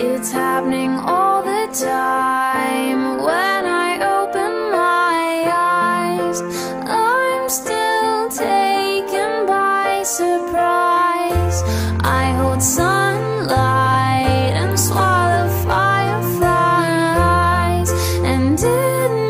It's happening all the time when I open my eyes. I'm still taken by surprise. I hold sunlight and swallow fireflies and didn't